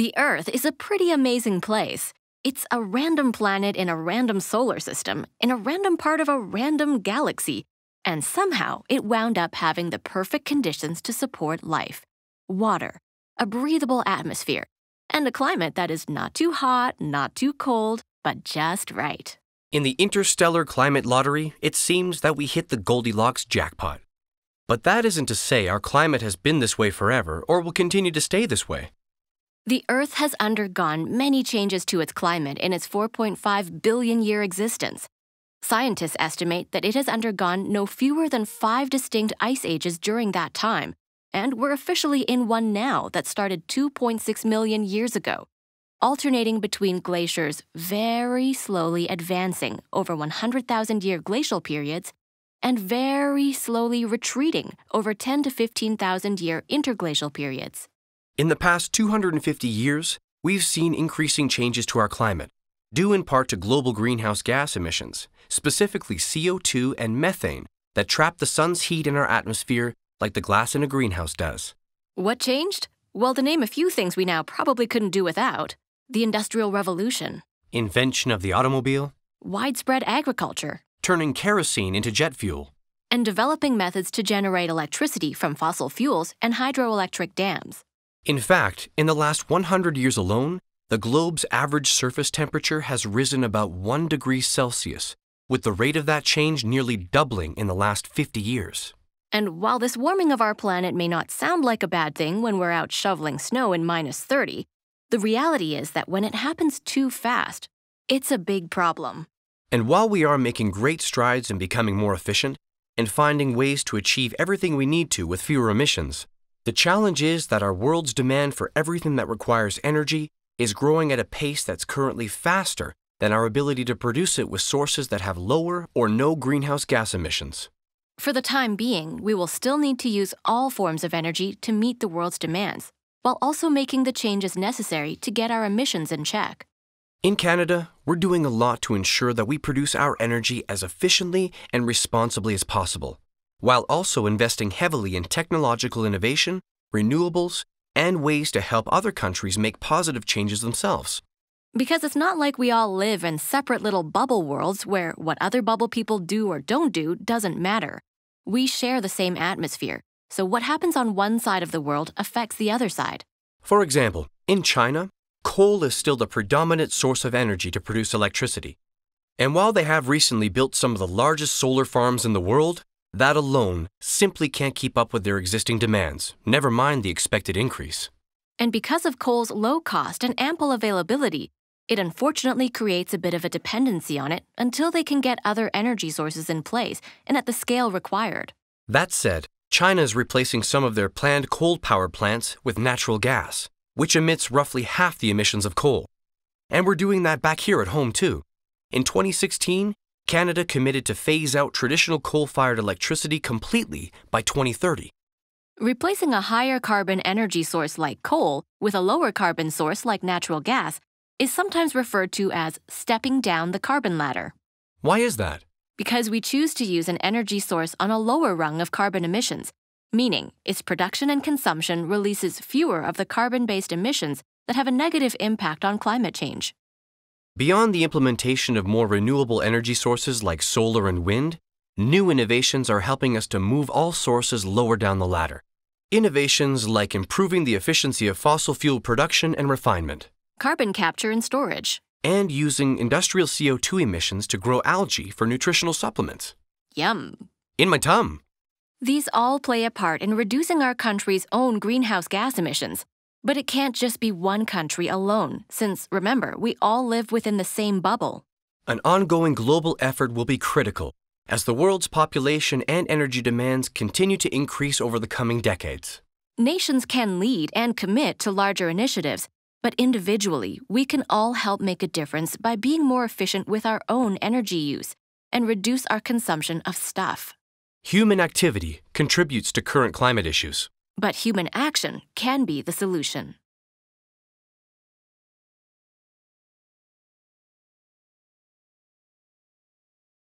The Earth is a pretty amazing place. It's a random planet in a random solar system, in a random part of a random galaxy, and somehow it wound up having the perfect conditions to support life water, a breathable atmosphere, and a climate that is not too hot, not too cold, but just right. In the interstellar climate lottery, it seems that we hit the Goldilocks jackpot. But that isn't to say our climate has been this way forever or will continue to stay this way. The Earth has undergone many changes to its climate in its 4.5 billion year existence. Scientists estimate that it has undergone no fewer than five distinct ice ages during that time, and we're officially in one now that started 2.6 million years ago, alternating between glaciers very slowly advancing over 100,000 year glacial periods and very slowly retreating over 10 to 15,000 year interglacial periods. In the past 250 years, we've seen increasing changes to our climate, due in part to global greenhouse gas emissions, specifically CO2 and methane, that trap the sun's heat in our atmosphere like the glass in a greenhouse does. What changed? Well, to name a few things we now probably couldn't do without the Industrial Revolution, Invention of the automobile, widespread agriculture, turning kerosene into jet fuel, and developing methods to generate electricity from fossil fuels and hydroelectric dams. In fact, in the last 100 years alone, the globe's average surface temperature has risen about 1 degree Celsius, with the rate of that change nearly doubling in the last 50 years. And while this warming of our planet may not sound like a bad thing when we're out shoveling snow in minus 30, the reality is that when it happens too fast, it's a big problem. And while we are making great strides in becoming more efficient and finding ways to achieve everything we need to with fewer emissions, the challenge is that our world's demand for everything that requires energy is growing at a pace that's currently faster than our ability to produce it with sources that have lower or no greenhouse gas emissions. For the time being, we will still need to use all forms of energy to meet the world's demands, while also making the changes necessary to get our emissions in check. In Canada, we're doing a lot to ensure that we produce our energy as efficiently and responsibly as possible, while also investing heavily in technological innovation, renewables, and ways to help other countries make positive changes themselves. Because it's not like we all live in separate little bubble worlds where what other bubble people do or don't do doesn't matter. We share the same atmosphere, so what happens on one side of the world affects the other side. For example, in China, coal is still the predominant source of energy to produce electricity. And while they have recently built some of the largest solar farms in the world, that alone simply can't keep up with their existing demands, never mind the expected increase. And because of coal's low cost and ample availability, it unfortunately creates a bit of a dependency on it until they can get other energy sources in place and at the scale required. That said, China is replacing some of their planned coal power plants with natural gas, which emits roughly half the emissions of coal. And we're doing that back here at home too. In 2016, Canada committed to phase out traditional coal fired electricity completely by 2030. Replacing a higher carbon energy source like coal with a lower carbon source like natural gas is sometimes referred to as stepping down the carbon ladder. Why is that? Because we choose to use an energy source on a lower rung of carbon emissions, meaning its production and consumption releases fewer of the carbon based emissions that have a negative impact on climate change. Beyond the implementation of more renewable energy sources like solar and wind, new innovations are helping us to move all sources lower down the ladder. Innovations like improving the efficiency of fossil fuel production and refinement, Carbon capture and storage. and using industrial CO2 emissions to grow algae for nutritional supplements. Yum. In my tum. These all play a part in reducing our country's own greenhouse gas emissions. But it can't just be one country alone, since remember, we all live within the same bubble. An ongoing global effort will be critical as the world's population and energy demands continue to increase over the coming decades. Nations can lead and commit to larger initiatives, but individually, we can all help make a difference by being more efficient with our own energy use and reduce our consumption of stuff. Human activity contributes to current climate issues. But human action can be the solution.